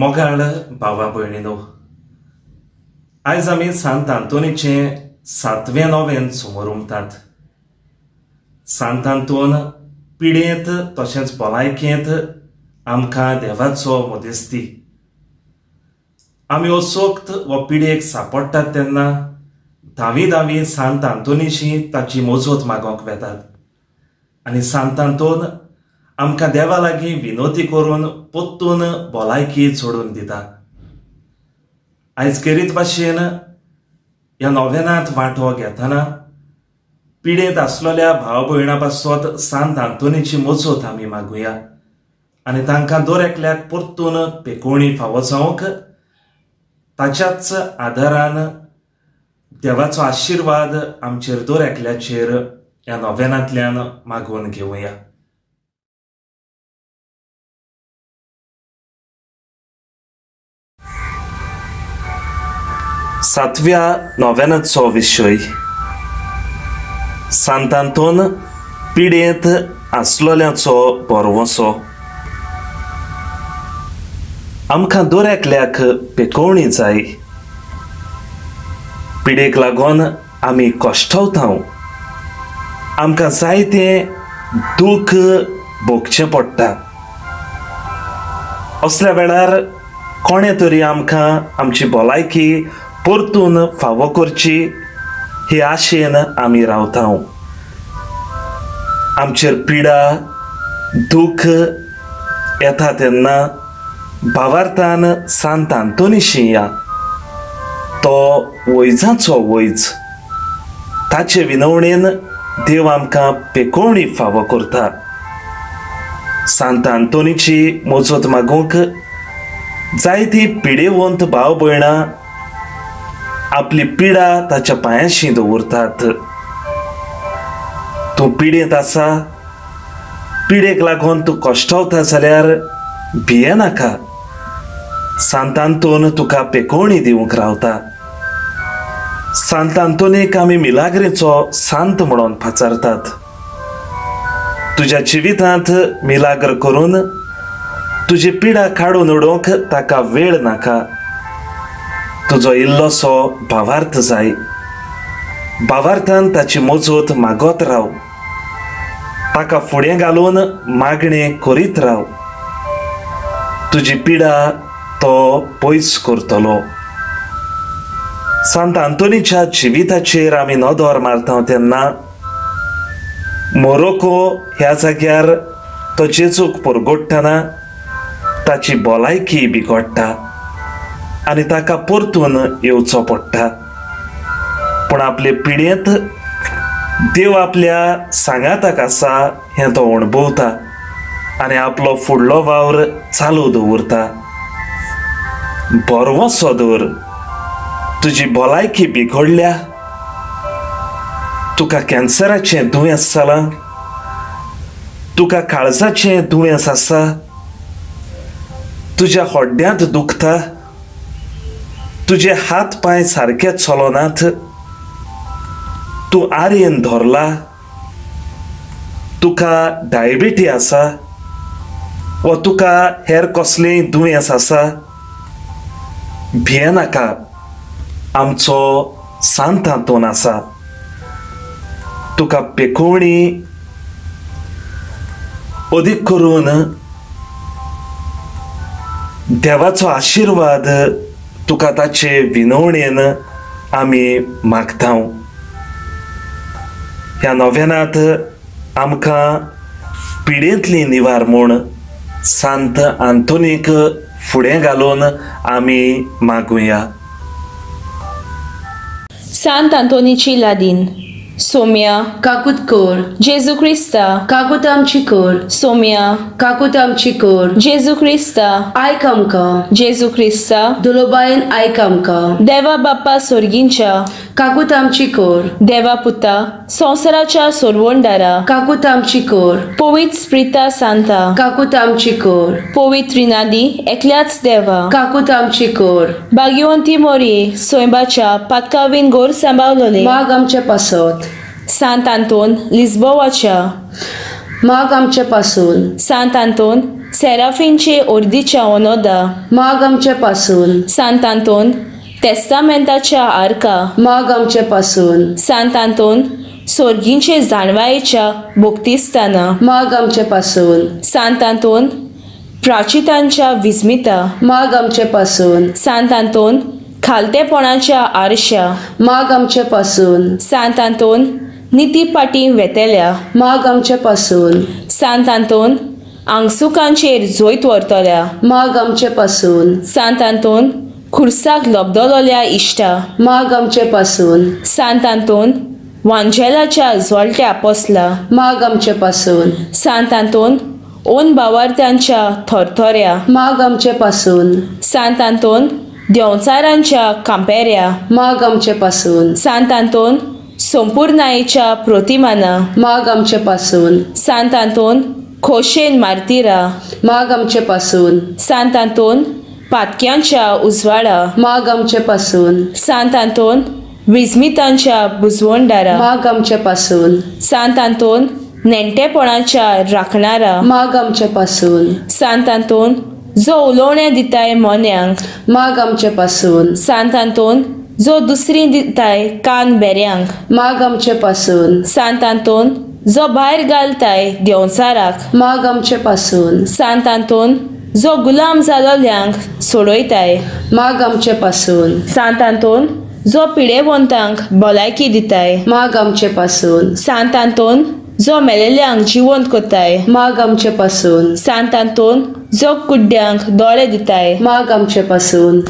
मोगाळ भावा भयणीनो आयज आमी सांत आंतोनीचें सातवें नोवेन समोर उमतात सांत आंतोन पिडेंत तशेंच भलायकेंत आमकां देवाचो मोदेस्ती आमी असोक्त वो पिडेक सांपडटात तेन्ना धावी धावी सांत आंतोनीशी ताची मोजत मागोंक वेतात आनी सांत आंतोन आमकां देवा लागीं विनोती करून पोत्तून भलायकी सोडून दिता. आयज खेरीत भाशेन ह्या नोवेनांत वांटो घेतना पिडेंत आसलेल्या भाव भयणां पासत सांत आंतोनीची मजत आमी मागुया. आनी तांकां दर एकल्याक परतून पेकोवणी फावो जावंक ताच्याच आदारान देवाचो आशिर्वाद आमचेर दर एकल्याचेर ह्या नोवेनांतल्यान मागून घेवया सातव्या नोवेनाचो विशय सांतांतोन पिडेंत आसलोल्याचो बरवसो आमकां दर एकल्याक पेकोवणी जाय पिडेक लागून आमी कश्टावतांव आमकां जायतें दूख भोगचें पडटा असल्या वेळार कोणे तरी आमकां आमची भलायकी परतून फावो करची हे आशेन आमी रावता आमचेर पिडा दूख येता तेन्ना भावार्थान सांत आंतोनीशी या तो वैजाचो वैज ताचे विनवणेन देव आमकां पेकोवणी फावो करता सांत आंतोनीची मोजत मागूंक जायती पिडेवंत भाव भयणां आपली पिडा ताच्या पायांशी दवरतात तूं पिडेंत आसा पिडेक लागून तूं कश्टावता जाल्यार भिये नाका. सांतांतोन तुका पेकोवणी दिवंक रावता. सांतांतोनीक आमी मिलाग्रेचो सांत म्हणून पाचारतात तुज्या जिवितांत मिलाग्र करून तुजी पिडा काडून उडोवंक ताका वेळ नाका. तुजो इल्लोसो भावार्थ जाय. भावार्थान ताची मजत मागत राव. ताका फुडें घालून मागणें करीत राव. तुजी पिडा तो पयस करतलो. सांत आंतोनीच्या जिविताचेर आमी नदर मारता तेन्ना मोरोको ह्या जाग्यार तो जेजूक परगोडटना ताची भलायकी बिगडटा. आनी ताका परतून येवचो पडटा. पूण आपले पिडेंत देव आपल्या सांगाताक आसा हें तो अणभवता आनी आपलो फुडलो वावर चालू दवरता. बरवो सदर तुजी भलायकी बिघडल्या. तुका कॅन्सराचें दुयेंस जालां तुका काळजाचें दुयेंस आसा. तुज्या होड्ड्यांत दुखता. तुजे हात पांय सारके चलोनात तूं आर्यन धरला तुका डायबिटी आसा वा तुका हेर कसलेंय दुयेंस आसा भियेनाका आमचो सांत हातून आसा तुका पेकोवणी अदीक करून देवाचो आशिर्वाद तुका ताचे विनवणेन आमी मागता ह्या नव्यानात आमकां पिडेंतली निवार म्हूण सांत आंतोनीक फुडें घालून आमी मागुया. सांत आंतोनीची लादीन सोम्या काकूत कोर. जेजू क्रिस्ता काकूत आमची कोर. सोम्या. काकूत आमची कोर. जेजू क्रिस्ता आयक आमकां जेजू क्रिस्ता दुलोबायन आयक आमकां देवा बाप्पा सोर्गींच्या काकूत आमची कोर. देवा पुता. संवसाराच्या सोरवंडारा काकूत आमची कोर पवित्र स्प्रिता सांता. काकूत आमची कोर पवित्र रिनादी एकल्याच देवा. काकूत आमची कोर भाग्यवंती मोरी सोयबाच्या पातकावीन गोर सांबाळलोले माग आमचे पासत सांत आंतोन लिस्बोवाच्या. माग आमचे पासून सांत आंतोन सेराफीनचे ओर्दीच्या ओनोदा. माग आमचे पासून सांत आंतोन तेस्तामेंताच्या आर्का. माग आमचे पासून सांत आंतोन सोर्गींचे जाणवायेच्या भोक्तिस्ताना माग आमचे पासून सांत आंतोन प्राचितांच्या विस्मिता माग आमचे पासून सांत आंतोन खालतेपणाच्या आरशा माग आमचे पासून सांत आंतोन नितीपाटी वेतेल्या माग आमचे पासून सांत आंतोन आंगसुकांचेर जोयत व्हरतल्या माग आमचे पासून सांत आंतोन खुर्साक लबदलोल्या इश्टा माग आमचे पासून सांत आंतोन वांजेलाच्या जोलट्या पोसला. माग आमचे पासून सांत आंतोन ओन बावार्थ्यांच्या थरथऱ्या. माग आमचे पासून सांत आंतोन देंवचारांच्या कांपेऱ्या माग आमचे पासून सांत आंतोन संपूर्णायेच्या प्रतिमाना. माग आमचे पासून सांत आंतोन खोशेन मार्तिरा. माग आमचे पासून सांत आंतोन पातक्यांच्या उजवाडा. माग आमचे पासून सांत आंतोन विस्मितांच्या बुजवंडारा माग आमचे पासून सांत आंतोन नेणटेपणाच्या राखणारा माग आमचे पासून सांत आंतोन जो उलोवणें दिताय मोन्यांक माग आमचे पासून सांत आंतोन जो दुसरी दिताय कान बेऱ्यांक माग आमचे पासून सांत आंतोन जो भायर घालताय देंवचाराक माग आमचे पासून सांत आंतोन जो गुलाम जालोल्यांक सोडयताय. माग आमचे पासून सांत आंतोन जो पिडेवंतांक भलायकी दिताय. माग आमचे पासून. सांत आंतोन जो मेलेल्यांक जिवंत कोत्ताय. माग आमचे पासून. सांत आंतोन जो कुड्ड्यांक दोळे दिताय. माग आमचे पासून.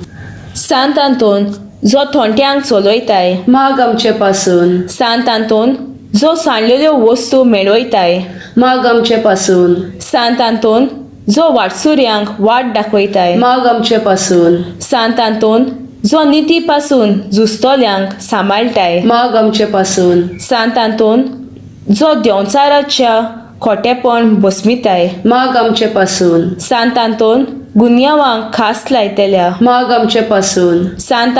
सांत आंतोन जो थोंट्यांक चलयताय. माग आमचे पासून. सांत आंतोन जो सांडलेल्यो वस्तू मेळयताय. माग आमचे पासून. सांत आंतोन जो वाटसुऱ्यांक वाट दाखयताय माग आमचे पासून. सांत आंतोन जो निती पासून जुस्तोल्यांक सांबाळटाय. माग आमचे पासून सांत आंतोन जो देंवचाराच्या खोटेपण बसमिताय. माग आमचे पासून सांत आंतोन गुन्यांवांक खास लायतल्या. माग आमचे पासून सांत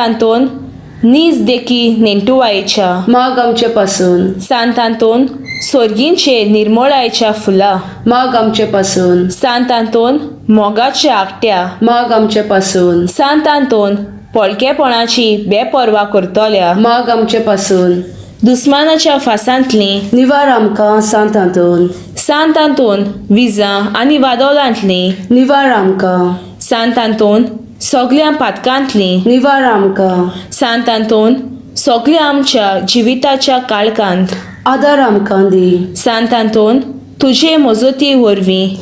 नीज देखी नेंटुवायच्या माग आमचे पासून सांत आंतोन सोर्गींचे निर्मळायच्या फुला. माग आमचे पासून सांत आंतोन मोगाच्या आकट्या माग आमचे पासून सांत आंतोन पळकेपणाची बेपर्वा करतल्या. माग आमचे पासून. दुस्मानाच्या फासांतली निवार आमकां सांत आंतोन सांत आंतोन विजां आनी वादोलांतली निवार आमकां. सांत आंतोन सगळ्या पातकांतली निवार आमकां. सांत आंतोन सगळ्या आमच्या जिविताच्या काळखांत आदार आमकां दी. सांत आंतोन तुजे मजती वरवीं.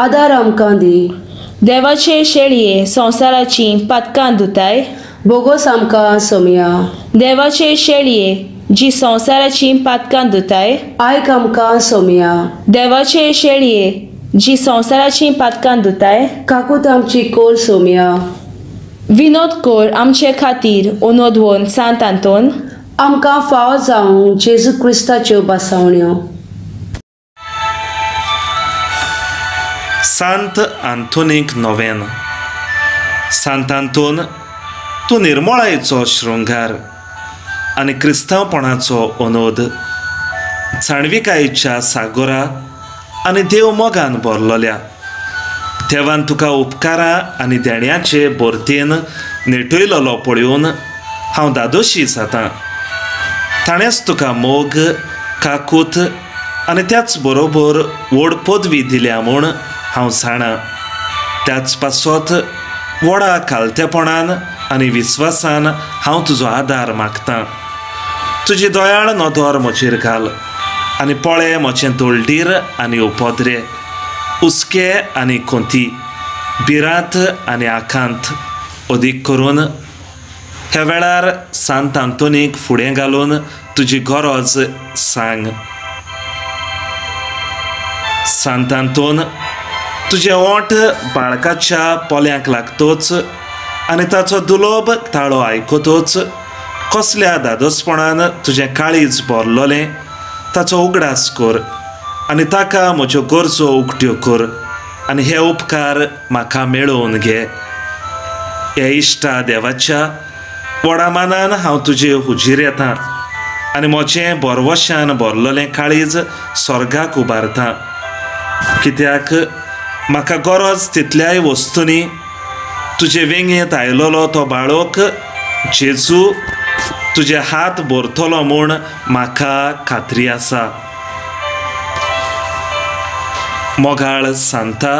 आदार आमकां दी. देवाचे शेळये संवसाराची पातकां धुताय. बोगोस आमकां सोमया. देवाचे शेळये जी संवसाराची पातकां धुताय. आयक आमकां सोमया. देवाचे शेळये जी संवसाराची पातकां धुताय. काकूत आमची कोर सोमया. विनोद कोर आमचे खातीर ओनोदवोन सांत आंतोन आमकां फाव जावं जेजू क्रिस्ताच्यो बासावण्यो सांत आंतोनीक नोवेन Sant Anton तूं निर्मळायेचो शृंगार आनी क्रिस्तांवपणाचो अनोद जाणविकायेच्या सागोरा आनी देव मोगान भरलोल्या देवान तुका उपकारां आनी देण्याचे बोरतेन नेटयलोलो पळयोवन हांव दादोशी जातां ताणेंच तुका मोग काकूत आनी त्याच बरोबर व्हड पदवी दिल्या म्हूण हांव जाणां त्याच पासत व्हडा खालतेपणान आनी विस्वासान हांव तुजो आदार मागतां. तुजी दोयाळ नदर म्हजेर घाल आनी पळे म्हजें दोळडीर आनी उपद्रे. उस्के आनी खोंती बिरांत आनी आखांत अदीक करून. ह्या वेळार सांत आंतोनीक फुडें घालून तुजी गरज सांग. सांत आंतोन तुजें ओंठ बाळकाच्या पोल्यांक लागतोच. आनी ताचो दुलोब ताळो आयकतोच. कसल्या दादोसपणान तुजें काळीज भरलोलें ताचो उगडास कर. आनी ताका म्हज्यो गरजो उगट्यो कर. आनी हे उपकार म्हाका मेळोवन घे. हे इश्टा देवाच्या व्हडा मानान हांव तुजे हुजीर येतां. आनी म्हजें बरवशान भरलोलें काळीज स्वर्गाक उबारतां. कित्याक? म्हाका गरज तितल्याय वस्तूंनी. तुजे वेंगेंत आयलोलो तो बाळोक जेजू तुजे हात भरतलो म्हूण म्हाका खात्री आसा. मोगाळ सांता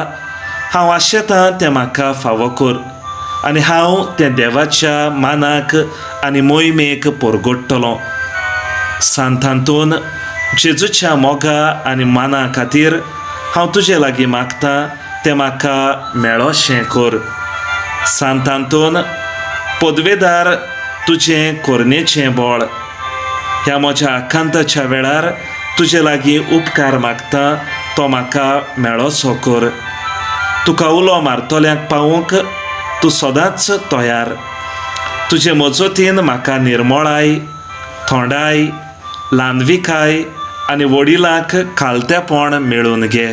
हांव आशेतां तें म्हाका फावो कर आनी हांव तें देवाच्या मानाक आनी मोहिमेक परगडटलों सांतांतून जेजूच्या मोगा आनी माना खातीर हांव तुजे लागीं मागतां तें म्हाका मेळोशें कर सांतांतून पदवेदार तुजें कोरणेचें बळ ह्या म्हज्या आकांताच्या वेळार तुजे लागीं उपकार मागता तो म्हाका मेळोसो कर तुका उलो मारतल्यांक पावूंक तूं सदांच तयार तुजे मजतीन म्हाका निर्मळाय थोंडाय ल्हानविकाय आनी वडिलांक खालतेपण मेळून घे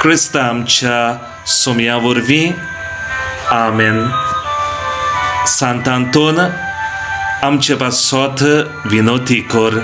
क्रिस्त आमच्या सुमया वरवीं आमेन सांतांतून आमचे पासत विनोती कर